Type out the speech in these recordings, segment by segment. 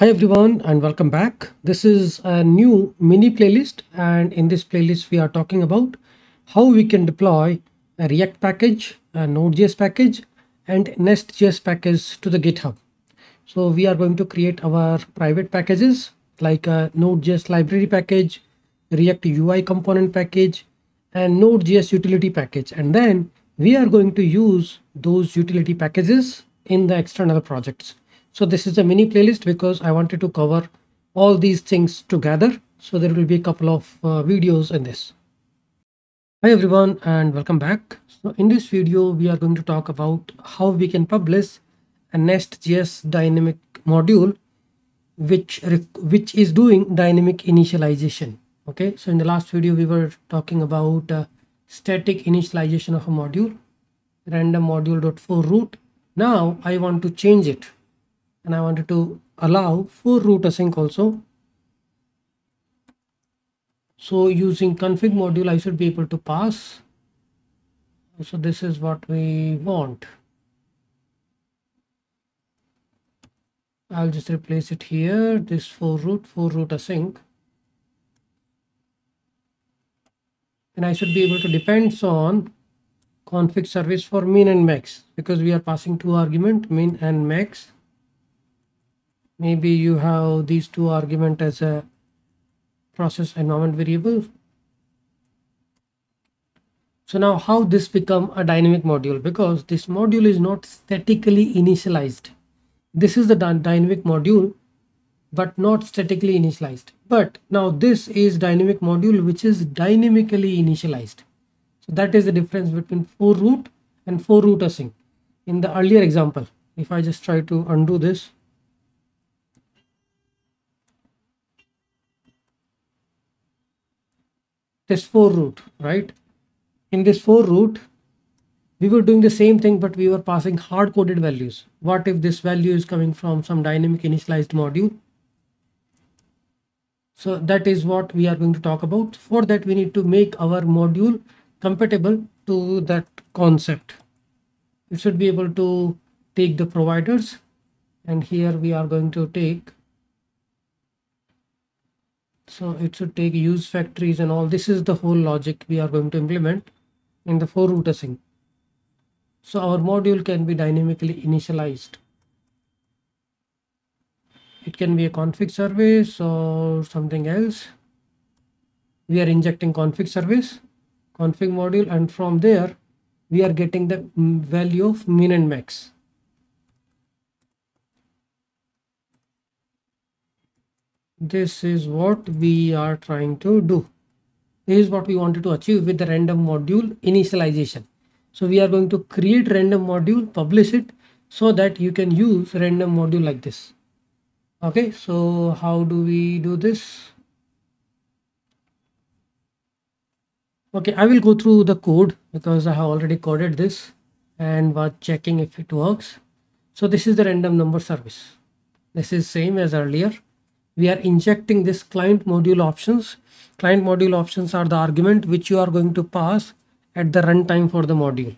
Hi everyone and welcome back. This is a new mini playlist and in this playlist we are talking about how we can deploy a React package, a Node.js package and Nest.js package to the GitHub. So we are going to create our private packages like a Node.js library package, React UI component package and Node.js utility package and then we are going to use those utility packages in the external projects. So this is a mini playlist because I wanted to cover all these things together. So there will be a couple of uh, videos in this. Hi everyone and welcome back. So in this video, we are going to talk about how we can publish a Nest.js dynamic module which which is doing dynamic initialization. Okay, so in the last video, we were talking about uh, static initialization of a module, random module.for root. Now I want to change it and I wanted to allow for root async also. So using config module, I should be able to pass. So this is what we want. I'll just replace it here. This for root for root async. And I should be able to depends on config service for min and max because we are passing two argument min and max maybe you have these two argument as a process environment variable. So now how this become a dynamic module? Because this module is not statically initialized. This is the dynamic module but not statically initialized. But now this is dynamic module which is dynamically initialized. So that is the difference between for root and for root async. In the earlier example if i just try to undo this this for root, right? In this for root, we were doing the same thing, but we were passing hard coded values. What if this value is coming from some dynamic initialized module? So that is what we are going to talk about. For that, we need to make our module compatible to that concept. It should be able to take the providers and here we are going to take so it should take use factories and all. This is the whole logic we are going to implement in the for root async so our module can be dynamically initialized. It can be a config service or something else. We are injecting config service config module and from there we are getting the mm, value of min and max this is what we are trying to do. This is what we wanted to achieve with the random module initialization. So we are going to create random module publish it so that you can use random module like this. Okay so how do we do this? Okay i will go through the code because i have already coded this and was checking if it works. So this is the random number service. This is same as earlier we are injecting this client module options. Client module options are the argument which you are going to pass at the runtime for the module.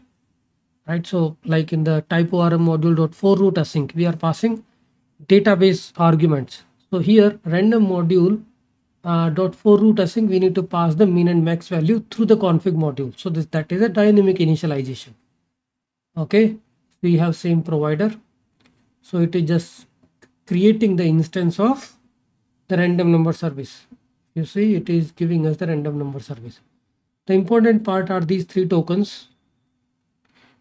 Right. So like in the type ORM module.for root async, we are passing database arguments. So here random module uh, dot for root async, we need to pass the min and max value through the config module. So this that is a dynamic initialization. Okay, we have same provider. So it is just creating the instance of the random number service. You see it is giving us the random number service. The important part are these three tokens.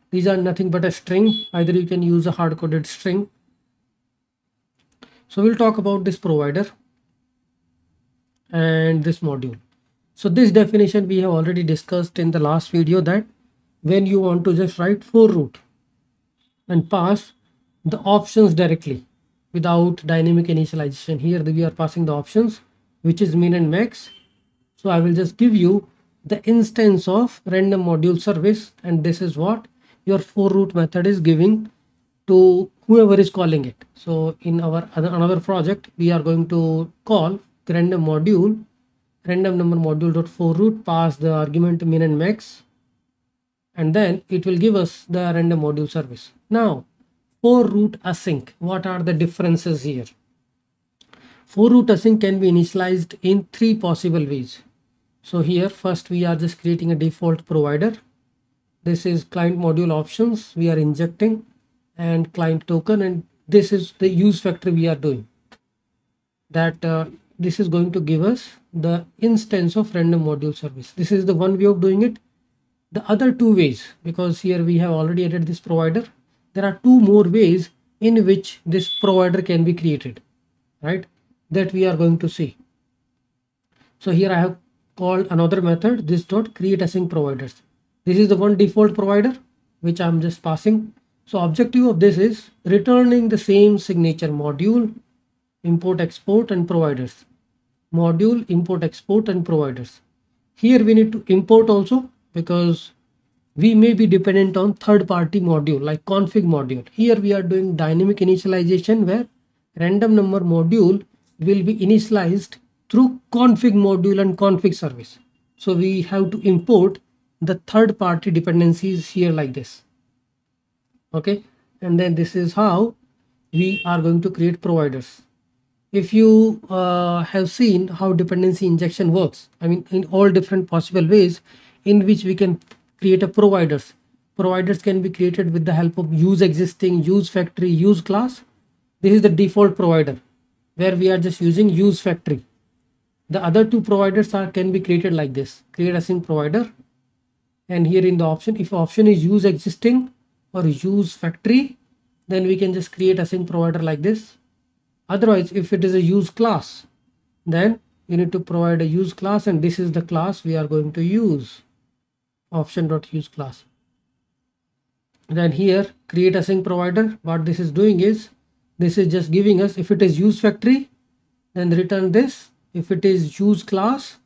These are nothing but a string. Either you can use a hard-coded string. So we'll talk about this provider and this module. So this definition we have already discussed in the last video that when you want to just write for root and pass the options directly without dynamic initialization. Here we are passing the options which is min and max. So i will just give you the instance of random module service and this is what your for root method is giving to whoever is calling it. So in our another project we are going to call random module random number module dot for root pass the argument min and max and then it will give us the random module service. Now for root async what are the differences here for root async can be initialized in three possible ways. So here first we are just creating a default provider. This is client module options we are injecting and client token and this is the use factor we are doing. That uh, this is going to give us the instance of random module service. This is the one way of doing it. The other two ways because here we have already added this provider. There are two more ways in which this provider can be created, right? That we are going to see. So here I have called another method this dot create async providers. This is the one default provider which I'm just passing. So objective of this is returning the same signature module, import export and providers. Module, import export and providers. Here we need to import also because we may be dependent on third party module like config module. Here we are doing dynamic initialization where random number module will be initialized through config module and config service. So we have to import the third party dependencies here like this. Okay. And then this is how we are going to create providers. If you uh, have seen how dependency injection works, I mean, in all different possible ways in which we can create a providers. Providers can be created with the help of use existing, use factory, use class. This is the default provider where we are just using use factory. The other two providers are can be created like this. Create a async provider. And here in the option, if option is use existing or use factory, then we can just create a async provider like this. Otherwise, if it is a use class, then you need to provide a use class and this is the class we are going to use option dot use class. Then here create async provider. What this is doing is this is just giving us if it is use factory then return this. If it is use class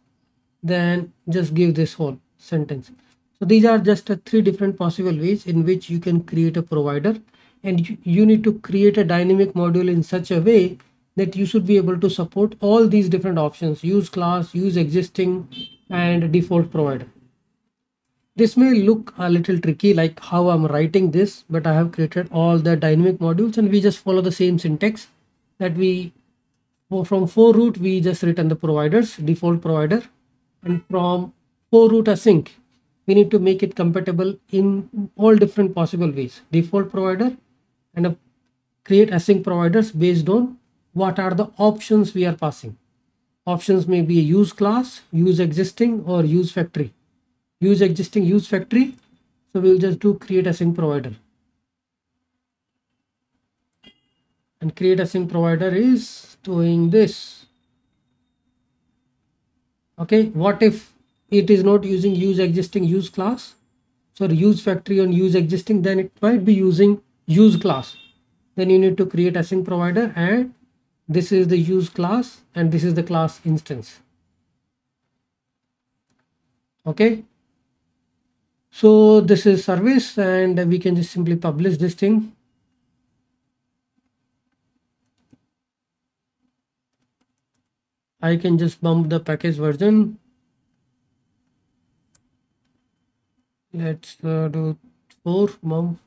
then just give this whole sentence. So these are just uh, three different possible ways in which you can create a provider. And you need to create a dynamic module in such a way that you should be able to support all these different options use class use existing and default provider this may look a little tricky like how I'm writing this, but I have created all the dynamic modules and we just follow the same syntax that we from for root we just return the providers default provider and from for root async we need to make it compatible in all different possible ways. Default provider and a create async providers based on what are the options we are passing. Options may be use class use existing or use factory use existing use factory. So we'll just do create async provider. And create async provider is doing this. Okay what if it is not using use existing use class? So use factory on use existing then it might be using use class. Then you need to create async provider and this is the use class and this is the class instance. Okay so this is service and we can just simply publish this thing. I can just bump the package version. Let's uh, do 4 bump.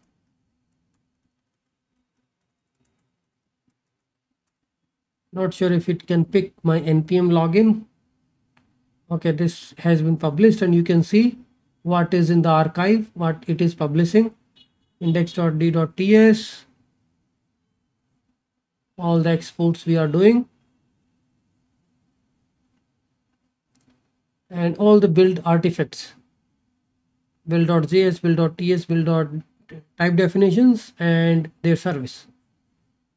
Not sure if it can pick my npm login. Okay, this has been published and you can see what is in the archive, what it is publishing, index.d.ts, all the exports we are doing, and all the build artifacts, build.js, build.ts, build.type definitions, and their service.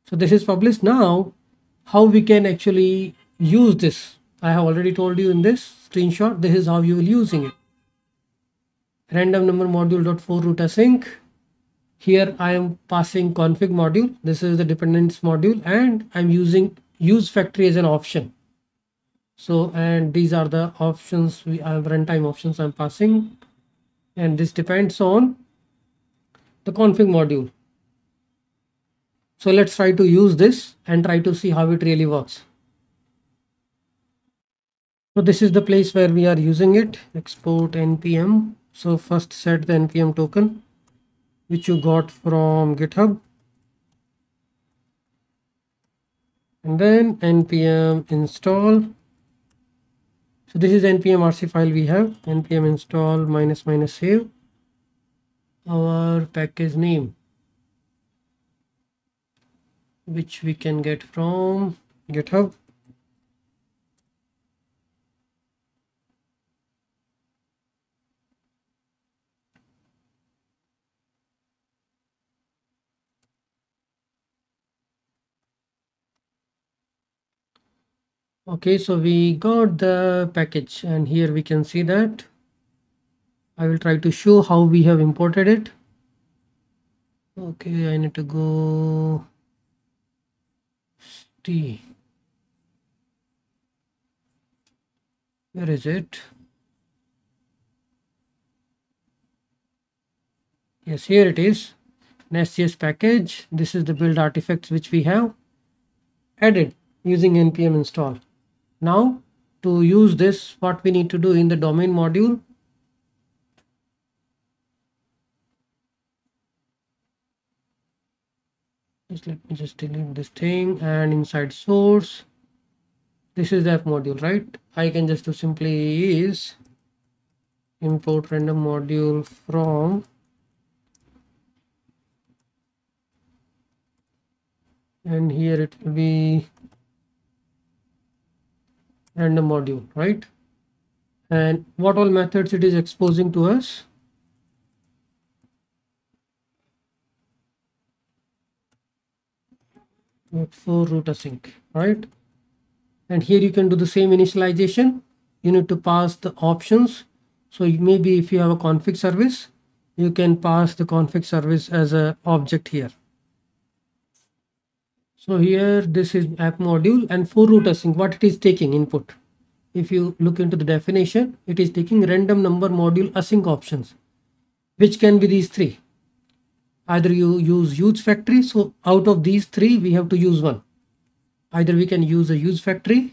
So this is published now. How we can actually use this? I have already told you in this screenshot. This is how you will using it random number module dot for root async. Here I am passing config module. This is the dependence module and I'm using use factory as an option. So and these are the options we have runtime options I'm passing. And this depends on the config module. So let's try to use this and try to see how it really works. So this is the place where we are using it. Export npm so first set the npm token which you got from github. And then npm install. So this is npm rc file we have. Npm install minus minus save. Our package name which we can get from github okay so we got the package and here we can see that. I will try to show how we have imported it. Okay I need to go T. Where is it? Yes here it is. Nest.js package. This is the build artifacts which we have added using npm install now to use this, what we need to do in the domain module, just let me just delete this thing and inside source, this is the app module, right? I can just do simply is import random module from and here it will be random module right? And what all methods it is exposing to us? For root async right? And here you can do the same initialization. You need to pass the options. So maybe if you have a config service you can pass the config service as a object here so here this is app module and for root async what it is taking input. If you look into the definition, it is taking random number module async options, which can be these three. Either you use use factory. So out of these three, we have to use one. Either we can use a use factory,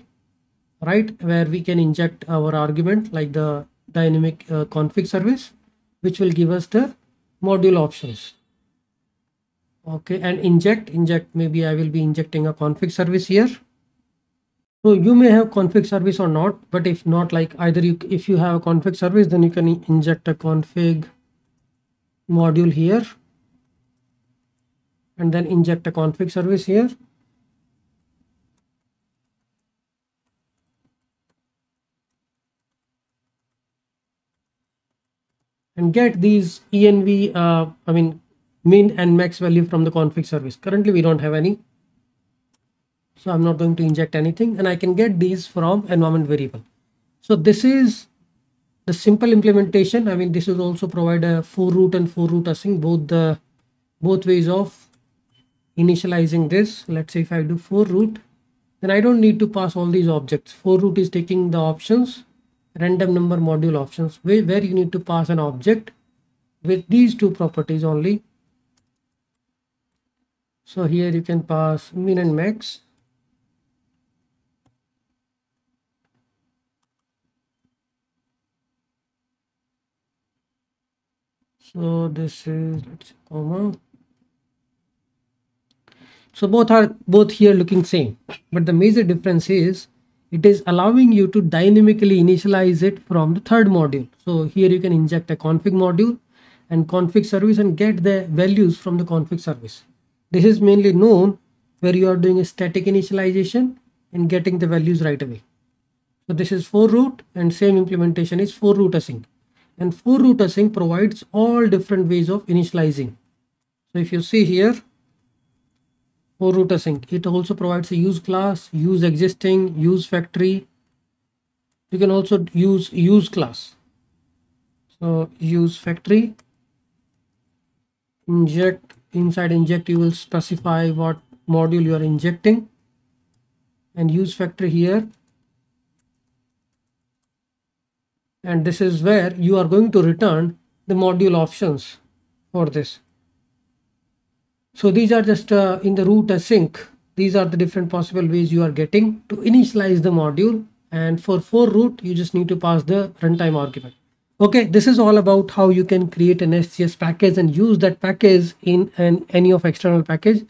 right? Where we can inject our argument like the dynamic uh, config service, which will give us the module options okay and inject inject maybe i will be injecting a config service here. So you may have config service or not but if not like either you if you have a config service then you can inject a config module here and then inject a config service here. And get these env uh, i mean min and max value from the config service. Currently, we don't have any. So I'm not going to inject anything and I can get these from environment variable. So this is the simple implementation. I mean, this will also provide a for root and for root async, both the both ways of initializing this. Let's say if I do for root, then I don't need to pass all these objects. For root is taking the options, random number module options, where, where you need to pass an object with these two properties only so here you can pass min and max. So this is comma. So both are both here looking same but the major difference is it is allowing you to dynamically initialize it from the third module. So here you can inject a config module and config service and get the values from the config service this is mainly known where you are doing a static initialization and getting the values right away. So this is for root and same implementation is for root async. And for root async provides all different ways of initializing. So if you see here, for root async, it also provides a use class, use existing, use factory. You can also use use class. So use factory, inject inside inject you will specify what module you are injecting. And use factory here. And this is where you are going to return the module options for this. So these are just uh, in the root async. These are the different possible ways you are getting to initialize the module. And for for root you just need to pass the runtime argument Okay, this is all about how you can create an Nest.js package and use that package in an any of external package.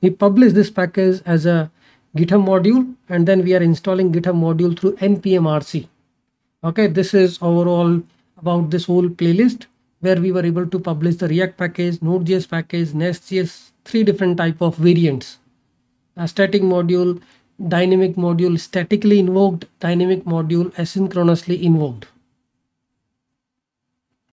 We publish this package as a GitHub module and then we are installing GitHub module through npm-rc. Okay, this is overall about this whole playlist where we were able to publish the React package, Node.js package, Nest.js, three different type of variants. A static module, dynamic module, statically invoked, dynamic module, asynchronously invoked.